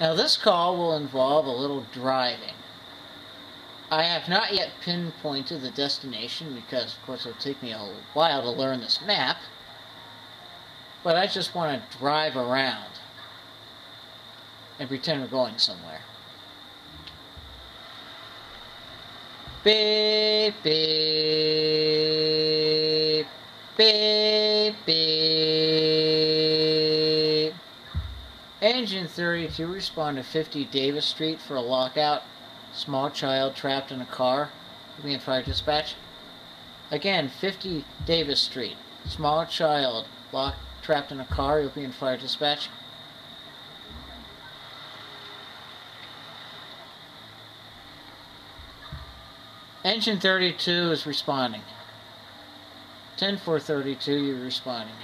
Now this call will involve a little driving. I have not yet pinpointed the destination because of course it'll take me a while to learn this map. But I just want to drive around and pretend we're going somewhere. Beep, beep, beep, beep. Engine 32 respond to 50 Davis Street for a lockout. Small child trapped in a car. Being fire dispatch. Again, 50 Davis Street. Small child locked, trapped in a car. You'll be in fire dispatch. Engine 32 is responding. 10432, you're responding.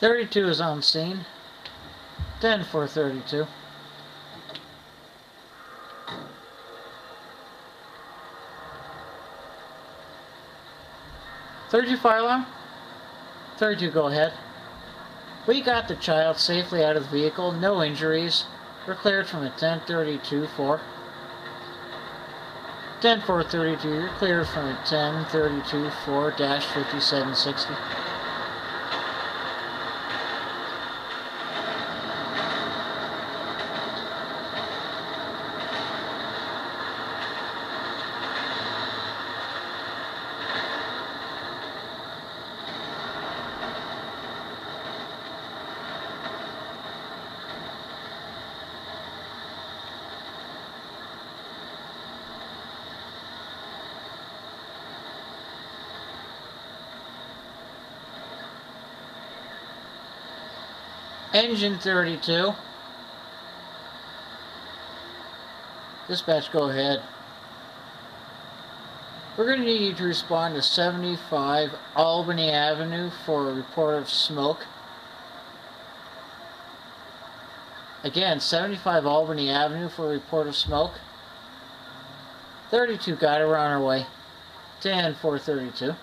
Thirty-two is on scene. Ten for thirty-two. Thirty-two fire alarm. Thirty-two, go ahead. We got the child safely out of the vehicle, no injuries. We're cleared from a 1032 4. 10 432, you're cleared from a 1032 4 5760. Engine 32. Dispatch, go ahead. We're going to need you to respond to 75 Albany Avenue for a report of smoke. Again, 75 Albany Avenue for a report of smoke. 32 got we're on our way. 10 432.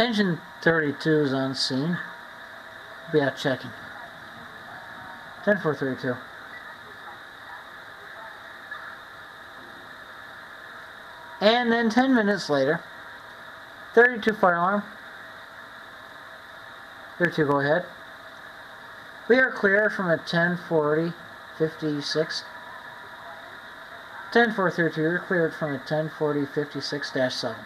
Engine 32 is on scene. Be out checking. 10432. And then 10 minutes later, 32 fire alarm. 32 go ahead. We are clear from a 1040 56. 10432, you're cleared from a 1040 56 7.